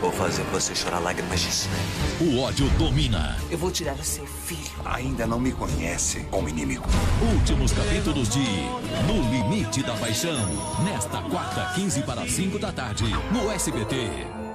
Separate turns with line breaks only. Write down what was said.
Vou fazer você chorar lágrimas de sangue.
O ódio domina.
Eu vou tirar o seu filho.
Ainda não me conhece como inimigo.
Últimos capítulos de No Limite da Paixão. Nesta quarta, 15 para 5 da tarde, no SBT.